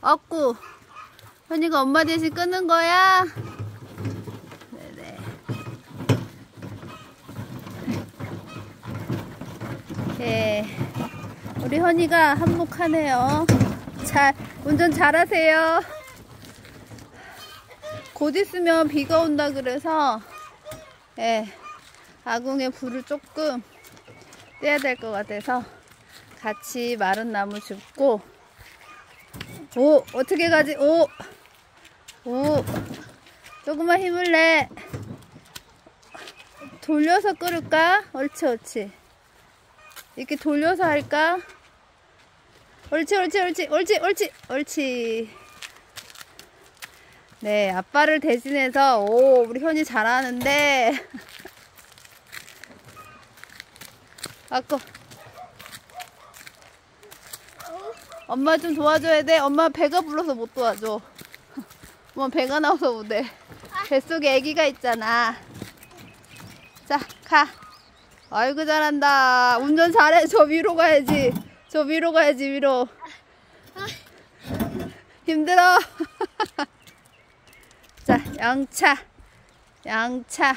없고 현이가 엄마 대신 끄는 거야? 네네. 예, 우리 현이가 한몫하네요. 잘 운전 잘하세요. 곧 있으면 비가 온다 그래서 예, 아궁에 불을 조금 떼야 될 것 같아서 같이 마른 나무 줍고 오 어떻게 가지 오 오, 조금만 힘을 내. 돌려서 끓을까? 옳지, 옳지. 이렇게 돌려서 할까? 옳지, 옳지, 옳지, 옳지, 옳지, 옳지. 네, 아빠를 대신해서, 오, 우리 현이 잘하는데. 아까. 엄마 좀 도와줘야 돼. 엄마 배가 불러서 못 도와줘. 엄마 배가 나와서 못해. 뱃속에 아기가 있잖아. 자, 가. 아이고, 잘한다. 운전 잘해. 저 위로 가야지. 저 위로 가야지, 위로. 힘들어. 자, 양차. 양차.